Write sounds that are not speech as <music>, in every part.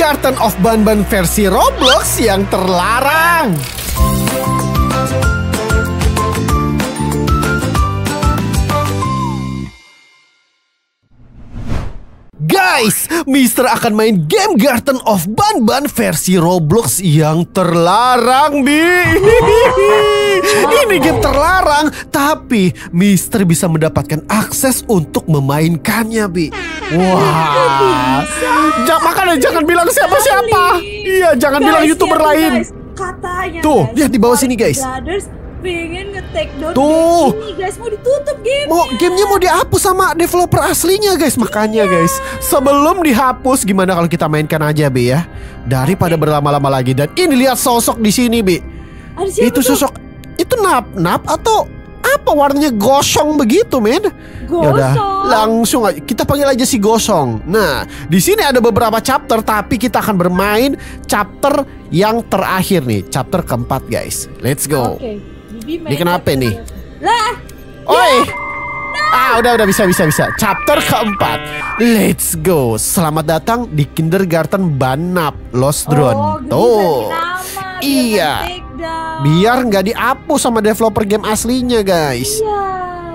Garden of Banban versi Roblox yang terlarang. Guys, Mister akan main game Garden of Banban versi Roblox yang terlarang, Bi. Ini game terlarang, tapi Mister bisa mendapatkan akses untuk memainkannya, Bi. Wah. Ja, makanya jangan bilang siapa-siapa. Iya, jangan bilang YouTuber lain. guys. Katanya Tuh, lihat di bawah sini, guys. Pengen nge-take down Tuh. game ini guys. Mau ditutup game Mau gamenya mau dihapus sama developer aslinya guys. Makanya guys Sebelum dihapus gimana kalau kita mainkan aja Bi ya? Daripada berlama-lama lagi. Dan ini lihat sosok di sini Bi. Itu tuh? sosok Itu nap-nap atau apa warnanya? Gosong begitu men. Yaudah Gosong. langsung aja. Kita panggil aja si gosong Nah di sini ada beberapa chapter Tapi kita akan bermain chapter yang terakhir nih. Chapter keempat guys. Let's go. Oke Bibi Ini kenapa nih? Lah Oi. Ah, udah udah bisa bisa bisa. Chapter keempat. Let's go. Selamat datang di Kindergarten Banap Lost Drone. Oh, Tuh. nama, Iya. Biar nggak dihapus sama developer game aslinya, guys. Iya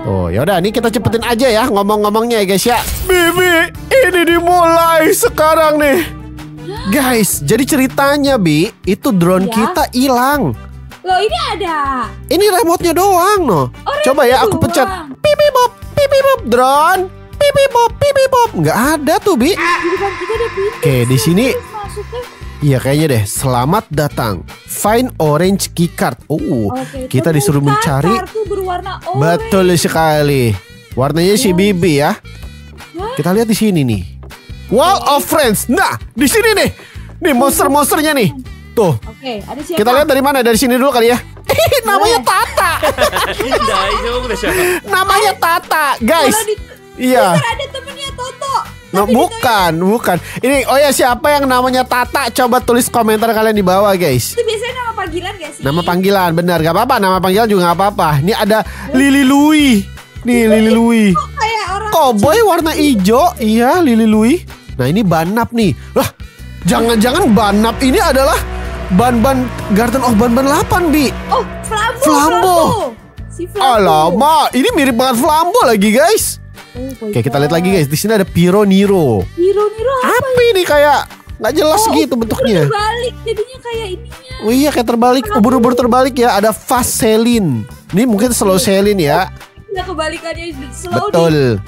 Oh, yaudah nih kita cepetin aja ya ngomong-ngomongnya ya, guys ya. Bibi, ini dimulai sekarang nih. Guys, jadi ceritanya Bi, itu drone Ya. kita hilang. Loh ini ada Ini remote-nya doang no. Oh, Coba ya aku pencet. Pipi pop, pipi pop drone. Pipi pop, pipi pop. Nggak ada tuh, Bi. Pintu Oke, di sini Iya kayaknya deh. Selamat datang. Find orange keycard. Oh, Oke, kita disuruh mencari. kartu berwarna orange Betul sekali. Warnanya si. Bibi ya. Kita lihat di sini nih. Wall of Friends. Nah, di sini nih. Nih monster-monsternya nih. Tuh. Oke, ada siapa? Kita lihat dari mana? Dari sini dulu kali ya. Namanya Tata. Namanya Tata, guys. Iya. Ada Toto. Nah, bukan, bukan. Ini, oh ya siapa yang namanya Tata? Coba tulis komentar kalian di bawah, guys. Itu biasanya nama panggilan guys. Nama panggilan, benar. Gak apa-apa, nama panggilan juga gak apa-apa. Ini ada Lili Lui. Nih, Lili Lui. Koboy warna hijau. Iya, Lili Lui. Nah, ini Banap nih. Lah, jangan-jangan Banap ini adalah Ban-Ban Garden of Ban-Ban 8, Bi. Oh Flambo Flambo. Si Flambo Alamak, ini mirip banget Flambo lagi, guys. oh Oke, kita lihat lagi, guys. Di sini ada Piro Niro. Niro Niro apa? Apa ini kayak nggak jelas Oh, gitu bentuknya. Balik jadinya kayak ininya Oh iya kayak terbalik, ubur-ubur terbalik ya. Ada fast selin. Ini mungkin slow selin ya. Udah kebalikannya slow Betul.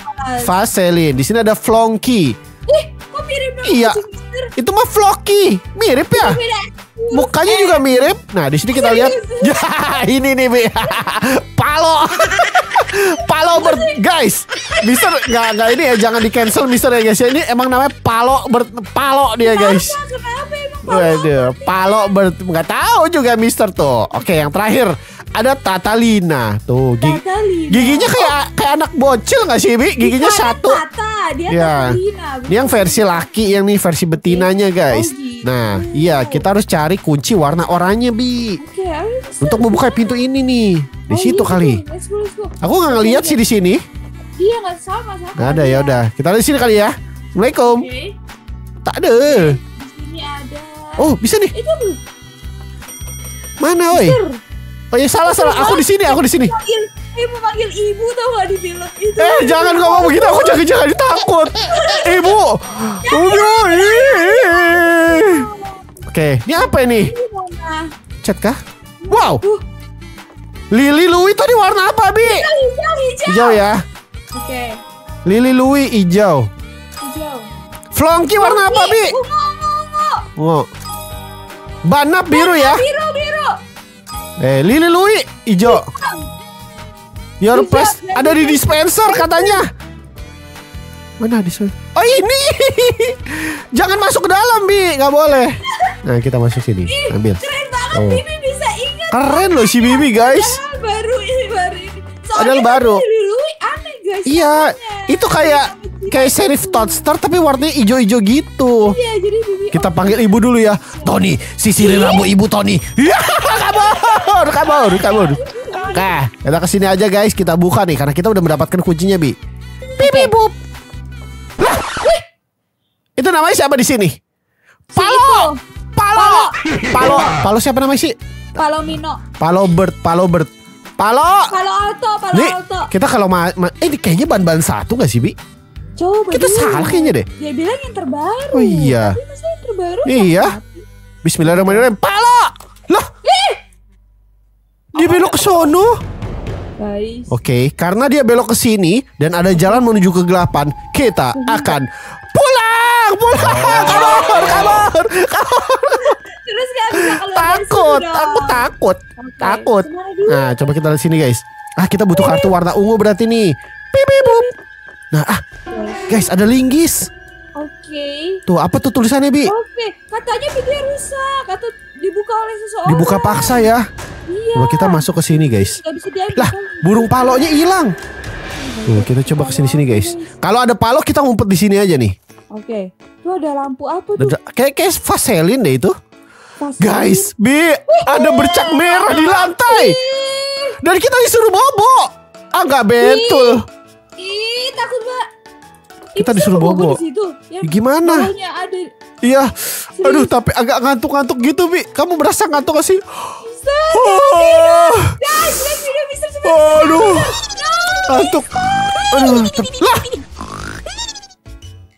selin. Di sini ada flonky. Eh mirip dong Iya. Itu mah flocky. Mirip ya? Beda Mukanya juga mirip. Nah, di sini kita lihat. <laughs> Ya, ini nih, Bi. Palo. Palo ber guys. Mister nggak nggak ini ya jangan di cancel Mister ya guys ya. Ini emang namanya Palo ber palo dia guys. Apa? Kenapa emang Waduh, palo ber nggak tahu juga Mister tuh. Oke, yang terakhir ada Tatalina. Tuh, gigi, Tatalina. giginya kayak kayak anak bocil nggak sih, Bi? Giginya Bukan satu. Tata, dia Iya. Tatalina. Ini yang versi laki, yang nih versi betinanya, guys. Oh, gitu. Nah, iya, kita harus cari kunci warna oranye, Bi. Mister. Untuk membuka pintu ini nih. Di Oh, situ gitu. kali. Let's go, let's go. Aku nggak ngeliat sih di sini. Iya nggak sama sama. Nggak ada ya udah. Kita lihat di sini kali ya. Assalamualaikum. Oke. Tak ada. Di sini ada. Oh, bisa nih. Itu. Mana, oi? Mister. Oh ya salah salah. Aku di sini, aku di sini. Panggil, eh panggil ibu tau gak di film itu? Eh jangan ngomong begitu aku jangan jangan ditakut Ibu Udah ih. Oke ini apa ini? Cat kah Wow Uh. Lily Louis tadi warna apa Bi Hijau, hijau. Hijau ya Oke, Lily Louis hijau hijau. Flonky warna apa Bi Ungu, ungu, ungu. Banap biru ya biru. Eh Lily Louis hijau Your bisa, ada di dispenser katanya Mana dispenser? Oh ini <laughs> Jangan masuk ke dalam Bi nggak boleh Nah kita masuk sini Ambil Keren banget, Oh. Bibi bisa ingat. Keren loh si Bibi guys Padahal baru ini, baru ini. Padahal Soalnya baru. kan dulu aneh guys. Iya. Itu kayak Kayak serif Toadster Tapi warnanya hijau-hijau gitu Iya, jadi Bibi. Kita panggil ibu dulu ya Tony Sisirin rambut ibu Tony Ya <laughs> kabur Kabur Kabur Oke Kita ke sini aja guys Kita buka nih Karena kita udah mendapatkan kuncinya Bi bup Lah Itu namanya siapa di sini Palo. Palo. Palo. Palo siapa namanya sih? Palomino. Palo Bird, Palo Bird. Palo. Palo Alto, Palo Nih, Alto. kita kalau ma ma- eh ini kayaknya ban-ban satu gak sih, Bi? Coba Kita dulu. salah kayaknya deh. Dia bilang yang terbaru. Oh, iya. Tapi masa yang terbaru? Iya. satu? Bismillahirrahmanirrahim. Palo. Lah. Dia belok ke sono. Guys. Oke, karena dia belok ke sini dan ada jalan menuju kegelapan, kita akan pulang, pulang, kabur, kabur, kabur. Terus nggak bisa keluar dari Takut, dong. aku takut, Oke, takut. Nah, coba kita lihat sini guys. Ah, kita butuh kartu warna ungu berarti nih. Pip, pip. Nah, ah, guys, ada linggis. Oke. Tuh, apa tuh tulisannya, Bi? Oke, katanya video rusak atau dibuka oleh seseorang. Dibuka paksa ya. Iya. Coba kita masuk ke sini, guys. Gak bisa diambil. Lah, burung palonya hilang. Tuh, kita coba ke sini-sini, guys. Kalau ada palo, kita ngumpet di sini aja nih. Oke. Tuh ada lampu apa tuh? Kayak kayak vaselin deh itu. Vaselin. Guys, Bi, ada bercak merah di lantai. Ih, Dan kita disuruh bobo. Ah, nggak betul. ih, takut mbak. Kita disuruh bobo. Di situ. Yang Gimana? ada. Iya. Aduh, tapi agak ngantuk-ngantuk gitu, Bi. Kamu berasa ngantuk gak sih? Bisa. Oh, aduh. Ngantuk. Aduh, lah.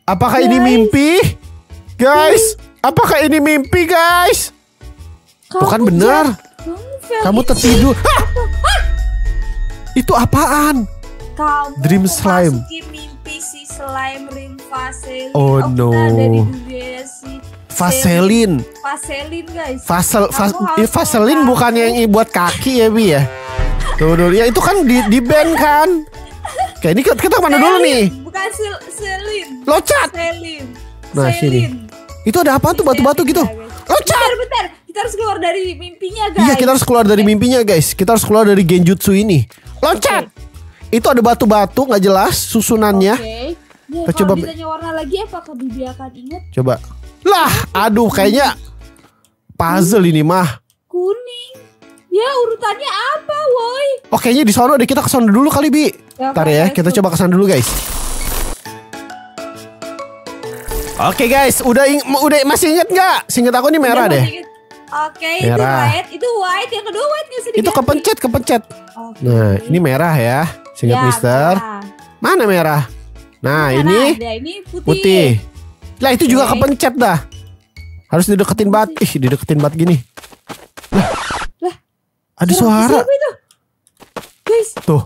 Apakah ini mimpi? Guys, apakah ini mimpi, guys? Kamu benar. jat- Kamu tertidur. Itu apaan? Kamu Dream slime. mimpi slime ring vaselin. Oh, no. Ada di dunia si Vaselin. Vaselin guys. Vasel, vas, harus vaselin bukan yang buat kaki ya bi ya? Tuh, tuh, ya itu kan di di band kan. Oke, ini kita kita ke mana dulu nih? Bukan sel selin. Loncat. Selin. Nah, sini. Itu ada apa tuh batu-batu gitu? Loncat. Bentar, bentar. Kita harus keluar dari mimpinya guys. Iya, kita harus keluar dari mimpinya guys. Kita harus keluar dari genjutsu ini. Loncat. Itu ada batu-batu nggak jelas susunannya. Oke. Ya, Kita kalau coba- ditanya warna lagi apakah Bibi akan ingat Coba. Lah, aduh kayaknya puzzle ini mah. kuning? Ya urutannya apa, woi? Oh, kayaknya di sono deh kita ke sono dulu kali, Bi. Ya, ya, kita coba ke sana dulu, guys. Oke, guys, udah ing- udah masih inget nggak? Singkat aku nih merah Udah, deh. Oke, itu Merah. white, itu white, yang kedua white nggak usah Itu kepencet, kepencet. Oke. Nah, ini merah ya. Singkat Ya, Mister. merah. Mana merah? Nah, ini ada? ini putih. putih. Lah, itu juga kepencet dah. Harus dideketin banget. Ih, dideketin banget gini. Lah. Lah. Ada suara. Siapa itu? Guys, Tuh.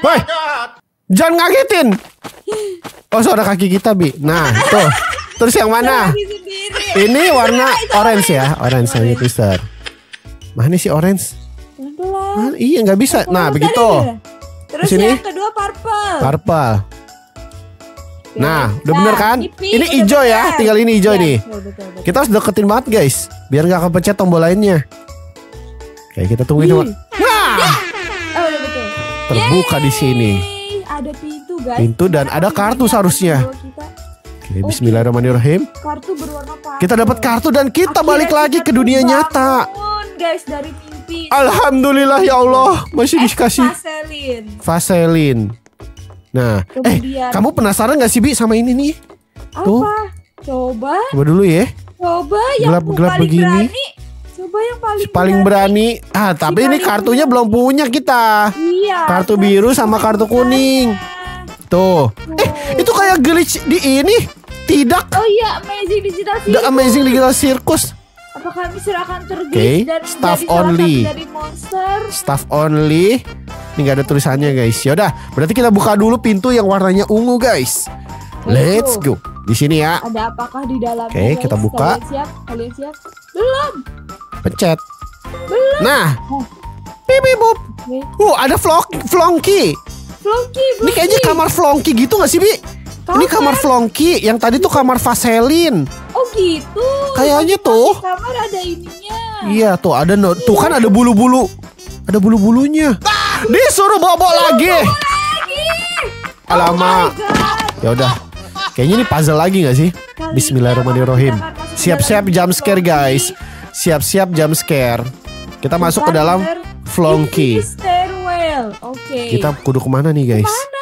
Woi. Jangan ngagetin. Oh, suara kaki kita, Bi. Nah, tuh. Terus yang mana? Ini warna orange ya, orange yang Mister. Mana sih orange? Pelan-pelan. Mana? Iya nggak bisa. Nah Oh, begitu. Terus Sini. yang kedua purple. Purple. Nah, udah bener kan? pink, Ini hijau ya, tinggal ini hijau Iya, nih. betul, betul, betul. Kita harus deketin banget guys, biar nggak kepencet tombol lainnya. Oke, kita tungguin. Nah, Oh, udah betul. terbuka di sini. Ada pintu guys. Pintu dan ada kartu Ini seharusnya. Oke, Bismillahirrahmanirrahim. Kartu berwarna purple. Kita dapat kartu dan kita Akhirnya balik lagi kita ke dunia nyata. guys dari mimpi. Alhamdulillah ya Allah, masih dikasih Vaselin. vaselin. Nah, eh, Kemudian kamu penasaran gak sih Bi sama ini nih? apa? tuh. Coba, Coba dulu ya. coba yang Gelap-gelap paling begini. berani. Coba yang paling Paling berani. Ah, tapi ini kartunya berani. belum punya kita. Iya. Kartu biru sama kartu kuning. Tuh. Eh, itu kayak glitch di ini. Tidak. Oh iya, Amazing Digital The Circus. Amazing Digital Circus. Apakah Mister akan terglitch Oke, dan staff only. dari monster? Staff only. Ini gak ada tulisannya guys. Yaudah, berarti kita buka dulu pintu yang warnanya ungu guys. Let's go. Di sini ya. Ada apakah di dalamnya? Oke, kita guys? buka. Kalian siap? Kalian siap? Belum. Pencet. Nah. Oh. Bip, bip, bup. Oke. Uh, ada vlog Flonky. Flonky, Ini kayaknya kamar Flonky gitu gak sih, Bi? Ini kamar Flonky, yang tadi tuh kamar Vaselin. Oh gitu. Kayaknya tuh. di Kamar ada ininya. Iya, tuh ada no, tuh kan ada bulu-bulu. Ada bulu-bulunya. Disuruh bobo lagi. Lagi. Alamak. Oh. Ya udah. Kayaknya ini puzzle lagi gak sih? Kali Bismillahirrahmanirrahim. Siap-siap jump scare guys. Siap-siap jump scare. Kita masuk ke dalam Flonky. Oke. Kita kudu ke mana nih guys? Mana?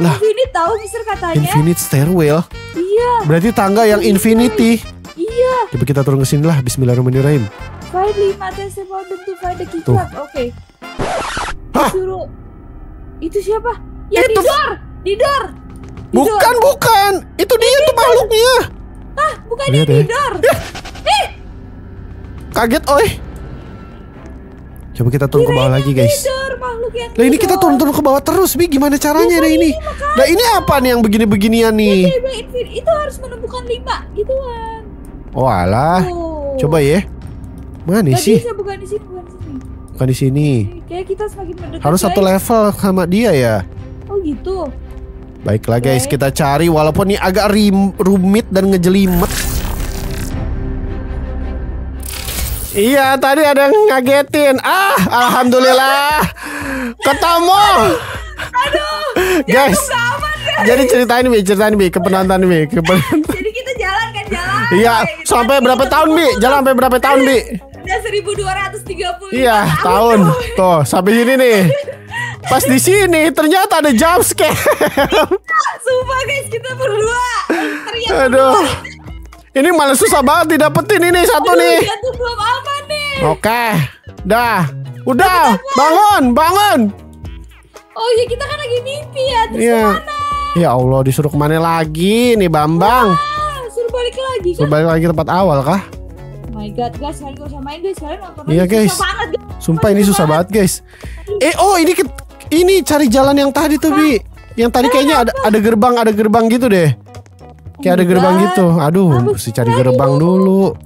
Lah. Infinite tahu Mister katanya. Infinite stairwell. Iya, Berarti tangga yang infinity. iya. Coba kita turun ke sini lah. Bismillahirrahmanirrahim. Find lima tes about to find the key. Oke. Hah? Suruh. Itu siapa? Ya di Itu- door, di door. Di Bukan, door. bukan. Itu dia tuh makhluknya. Ah, bukan Lihat di ya. door. Kaget, oi. Coba kita turun ke bawah lagi, guys. makhluk yang Lah ini kita turun-turun ke bawah terus, Bi. Gimana caranya Bukan deh ini? makanya. Lah ini apa nih yang begini-beginian nih? Infinite. Itu harus menemukan lima gituan. Oh alah. Tuh. Coba ya. Mana Nggak sih? bisa, bukan di sini, bukan di sini. Bukan di sini. Kayak kita semakin mendekat. Harus satu guys. level sama dia ya. Oh gitu. Baiklah guys, Oke. kita cari walaupun ini agak rim- rumit dan ngejelimet. Iya, tadi ada yang ngagetin. Ah, alhamdulillah. Ketemu. Aduh. Guys. Jadi ceritain Bi, ceritain Bi ke penonton Bi, ke penonton. Jadi kita jalan kan jalan. Iya, gitu. sampai berapa tahun Bi? Jalan sampai berapa tahun Bi? Udah 1230. Iya, tahun. Tuh, sampai sini nih. Pas di sini ternyata ada jump scare. Sumpah guys, kita berdua. Teriak. Aduh. Ini malah susah banget didapetin ini satu nih. Tuh belum aman nih. Oke. Dah. Udah, bangun, bangun. Oh iya, kita kan lagi mimpi ya. Terus Iya. ke mana? Ya Allah, disuruh ke mana lagi nih Bambang? Ah, suruh balik lagi kan? Suruh balik lagi ke tempat awal kah? Oh my god, guys, kalian gak usah main guys, kalian nonton Iya, guys. Susah banget, guys. Sumpah ini susah banget guys. Eh, oh ini ke- ini cari jalan yang tadi tuh Bi. Yang tadi kayaknya ada ada gerbang, ada gerbang gitu deh. Kayak ada gerbang gitu. Aduh, mesti cari gerbang dulu.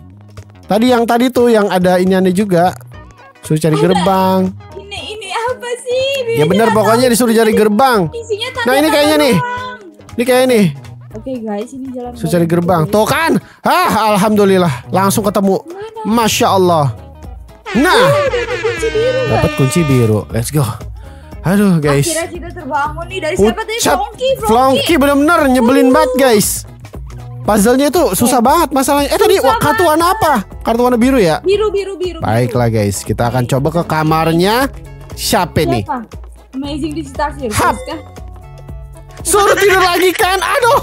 Tadi yang tadi tuh yang ada iniannya juga. Suruh cari gerbang. Ini ini apa sih? Ya benar pokoknya disuruh cari gerbang. Isinya Nah, ini kayaknya nih. Ini kayak ini. Oke guys, ini jalan. Suruh cari gerbang. Tuh kan? Ah, alhamdulillah. Langsung ketemu. Masya Allah. Nah, Dapat kunci biru. Let's go. Aduh, guys. Akhirnya kita terbangun nih dari siapa tadi? Flonky, Flonky. Flonky bener-bener nyebelin banget guys Puzzle-nya itu susah banget masalahnya Eh tadi Susah kartu warna apa? Kartu warna biru ya? Biru, biru, biru. Baiklah guys Kita akan coba ke kamarnya Siapa nih? Amazing Digital Series Hap. kah? Suruh tidur lagi kan? Aduh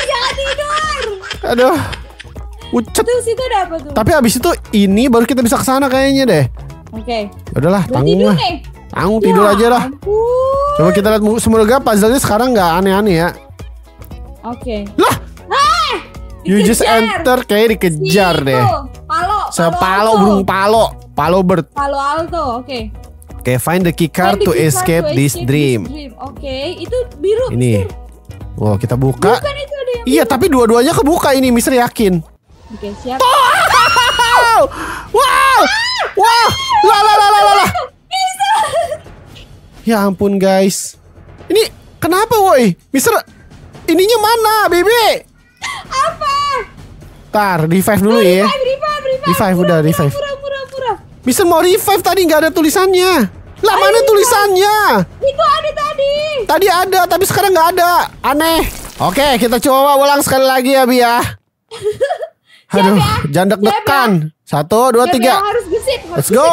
Jangan tidur. Aduh Ucet Terus itu ada apa tuh? Tapi habis itu ini baru kita bisa ke sana kayaknya deh Oke. Udahlah Udah tanggung tidur lah. Tanggung tidur Ya aja lah ampun. Coba kita lihat semoga puzzle-nya sekarang nggak aneh-aneh ya Oke. Lah You just enter kayak dikejar Si deh itu, Palo. Sepalo Alto. burung palo Palo bird Palo Alto. Oke. Oke, find the key card to key escape to this escape dream. Oke, itu biru. Ini. Mister. Wow, kita buka. Bukan itu ada yang Iya, tapi dua-duanya kebuka ini, Mister yakin. Oke, siap. Wow! Wow! Wow! Lah lah lah lah, lah. Ya ampun, guys. Ini kenapa, woi? Mister ininya mana, Bibi? Apa? Tar, revive dulu ya. Revive, revive, revive. Revive, udah, revive. Mister mau revive tadi nggak ada tulisannya. Lah mana tulisannya? Itu ada tadi. Tadi ada, tapi sekarang nggak ada. Aneh. Oke, kita coba ulang sekali lagi ya, Bi ya. <laughs> Aduh, jangan deg-degan. Satu, dua, Siap tiga. ya, harus gesit. harus Let's gesit. go.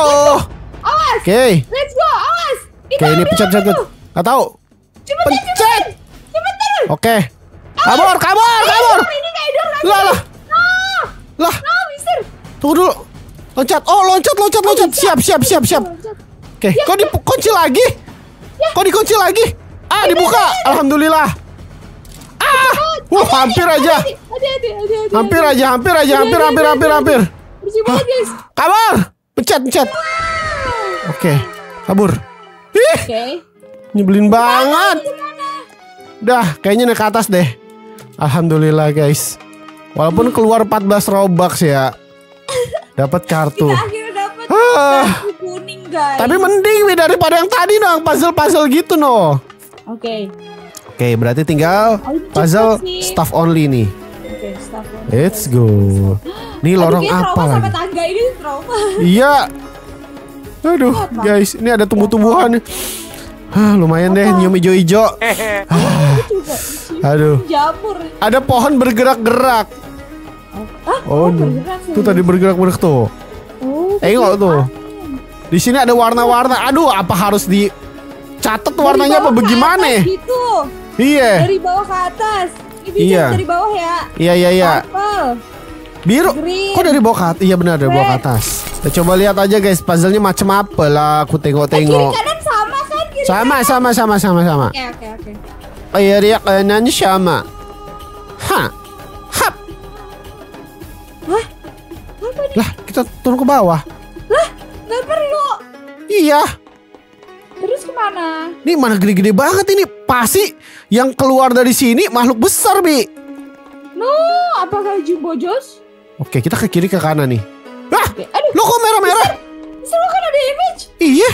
Awas. Oke. Let's go, awas. Oke, ini ambil pencet apa pencet. tuh? Gak tahu. Cepetan, Pencet. cepetan. Oke. Kabur, kabur, kabur. Lah, lah. Lah, tunggu dulu. Loncat. Oh, loncat, loncat, loncat. Siap, siap, siap, siap. Loncat. Oke, kok dikunci lagi? Kok dikunci lagi? Ah, dibuka. Alhamdulillah. Ah, wah, hampir aja. Hampir aja, hampir aja, hampir, hampir, hampir, hampir. Guys. Kabur. Pencet, pencet. Oke, kabur. Ih, nyebelin banget. Dah, kayaknya naik ke atas deh. Alhamdulillah, guys. Walaupun keluar 14 Robux ya. Dapat kartu. Kita akhirnya dapat Ah. kartu kuning, guys. Tapi mending Wi, daripada yang tadi dong, puzzle-puzzle gitu no. Oke. Oke, berarti tinggal Oh, ini puzzle staff only nih. Oke, stop. Let's go. Nih lorong Aduh, apa lagi? tangga ini trauma. Iya. <laughs> Aduh, guys, ini ada tumbuh-tumbuhan. Hah, lumayan deh nyium. <laughs> Coba. Aduh, Jamur. ada pohon bergerak-gerak. Ah, Oh, bergerak tuh tadi bergerak-gerak tuh. Oh, Tengok tuh. Di sini ada warna-warna. Aduh, apa harus dicatat warnanya apa bagaimana? atas Gitu. Iya. Dari bawah ke atas. Ini Iya. dari bawah ya. Iya iya iya. Purple. Biru. Green. Kok dari bawah ke atas? Iya benar dari bawah ke atas. Kita coba lihat aja guys, puzzle-nya macam apa lah. Aku Eh, tengok-tengok. kanan sama Sama sama sama sama. Oke oke oke. Kiri kanan sama. Hah. Hap. Hah? Apa nih? Lah, kita turun ke bawah. Lah, nggak perlu. Iya. Terus ke mana? Ini mana gede-gede banget ini. Pasti yang keluar dari sini makhluk besar, Bi. No, apakah Jumbo Josh? Oke, kita ke kiri ke kanan nih. Ah, Oke, Aduh, lo kok merah-merah? selalu kan ada image. Iya.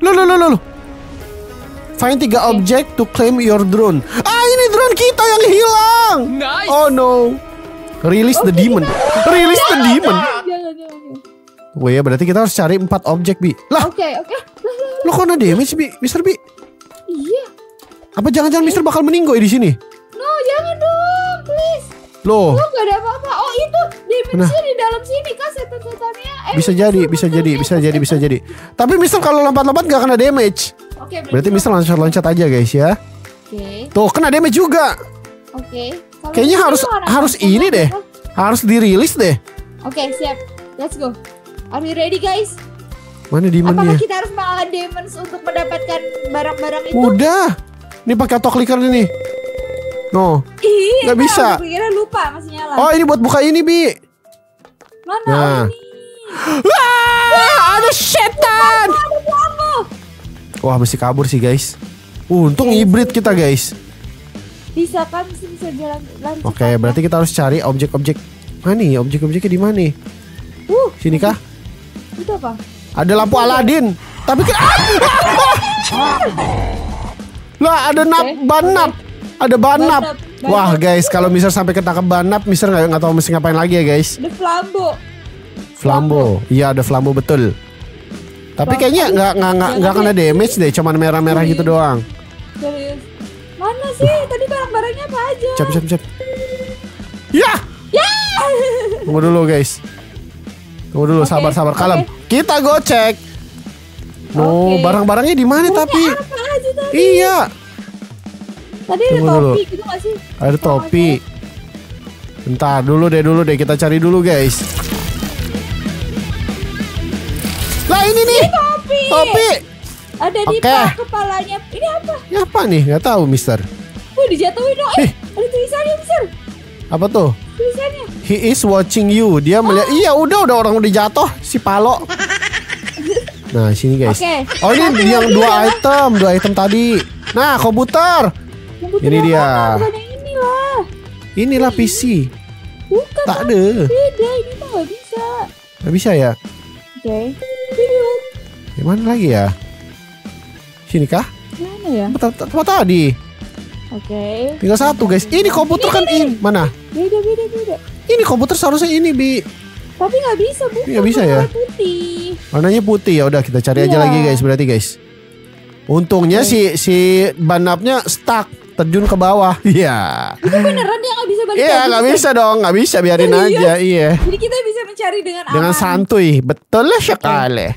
Lo lo lo lo. Lo. Find tiga objek to claim your drone. Ah, ini drone kita yang hilang. Nice. Oh no. Release the demon. <laughs> Release the demon. Jangan, jangan, jangan. Wah ya berarti kita harus cari empat objek bi. Lah, Oke, oke. Lah, lah, lo kok ada damage bi, Mister bi? Iya. Apa jangan-jangan Mister bakal meninggal di sini? No, jangan dong, please. Loh, Oh, gak ada apa-apa. Oh, itu damage-nya di dalam sini kan setan-setannya. Eh, bisa jadi, bisa jadi, bisa jadi, bisa jadi. Tapi Mister kalau lompat-lompat gak kena damage. Oke, Berarti Mister loncat-loncat aja guys ya. Oke, Tuh kena damage juga. oke. Kalau Kayaknya gitu harus harus ini deh. Harus dirilis deh. Oke, siap. Let's go. Are we ready, guys? Mana Apakah demonnya? kita harus mengalahkan demons untuk mendapatkan barang-barang itu? Udah. Ini pakai auto clicker ini. No. Ih, Nggak bisa. Aku kira lupa masih nyala. Oh, ini buat buka ini, Bi. Mana? Nah. Ini. Wah, <gasps> ada setan. Wah, mesti kabur sih, guys. Untung hibrid kita, guys. Bisa kan bisa, bisa jalan lanjut. Oke, berarti kita harus cari objek-objek. Mana nih? Objek-objeknya di mana nih? Uh, Sini kah? itu apa? Ada lampu Aladin. Tapi ke ah! Lah, ada nap banap. Ada banap. Banap, banap. Wah, guys, kalau Mister sampai ketangkep banap, Mister nggak nggak tahu mesti ngapain lagi ya, guys. Ada flambo. Flambo. Iya, ada flambo betul. Tapi Flambo. kayaknya nggak nggak nggak nggak kena damage deh, cuman merah-merah gitu doang. Serius. Mana sih? Tadi barang-barangnya apa aja? Cep cep cep. Ya. Ya. Tunggu dulu guys. Tunggu dulu, Oke, sabar sabar, kalem. Kita gocek. No, Oke. barang-barangnya di mana tapi? Apa aja tadi? Iya, Tadi ada Tunggu dulu. topi gitu gak sih? ada topi. Bentar dulu deh dulu deh kita cari dulu guys. Lah ini nih, Topi. topi. Ada di Oke. pak kepalanya. Ini apa? Ini apa nih? Gak tahu, Mister. Wih, dijatuhin dong. Eh, ada tulisannya, Mister. Apa tuh? Tulisannya. He is watching you. Dia melihat. Iya, udah udah orang udah jatuh si Palo. <laughs> Nah, sini guys. Oke. Oh, ini yang dua adalah- item, dua item tadi. Nah, komputer. Komputer Ini dia. Bukan yang ini. Inilah PC. Bukan. Tak ada. Beda, ini mah gak bisa. Gak bisa ya? Oke. Video. Yang mana lagi ya? Sini kah? Mana ya? Apa tadi? Oke. Tinggal satu guys. Ini komputer kan ini. Mana? Beda, beda, beda. Ini komputer seharusnya ini bi. Tapi nggak bisa, bukan. Nggak bisa ya? Putih. Warnanya putih ya udah kita cari aja Iya. lagi guys berarti guys. Untungnya si si banapnya stuck terjun ke bawah. <laughs> Iya. Itu beneran dia nggak bisa balik Iya nggak bisa dong nggak bisa biarin Serius? aja iya. Jadi kita bisa mencari dengan aman. Dengan santuy betul lah sekali.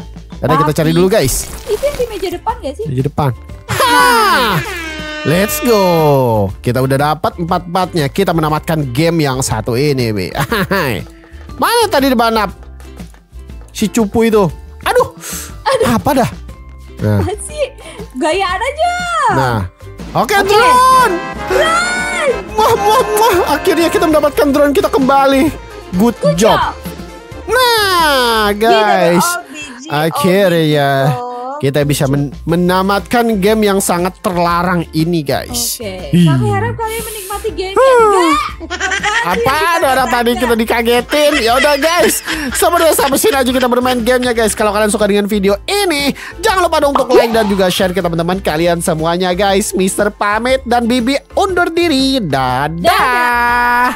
Karena kita cari dulu guys Itu yang di meja depan gak sih? di depan. Ha! Let's go. Kita udah dapat empat empatnya. Kita menamatkan game yang satu ini, Bi. Hai. Mana tadi di banap? Si cupu itu. Aduh. Apa dah? Nah, Masih gayaan aja. nah. Oke, drone. Wah, wah, wah. Akhirnya kita mendapatkan drone kita kembali. Good, Good job. job. Nah, guys. Akhirnya kita bisa men- menamatkan game yang sangat terlarang ini, guys. Oke. Ih. Kami harap kalian menikmati game enggak. Apa ada tadi kita dikagetin? Ya udah guys, sebenarnya sampai sini aja kita bermain gamenya guys. Kalau kalian suka dengan video ini, jangan lupa dong untuk like dan juga share ke teman-teman kalian semuanya guys. Mister pamit dan Bibi undur diri. Dadah.